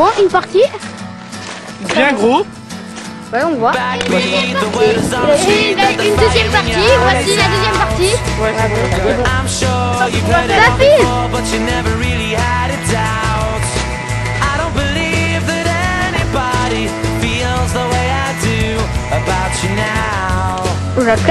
Bon, une partie. Bien gros. Ouais, on voit. Street that the une fire deuxième partie. Voici la deuxième partie. Played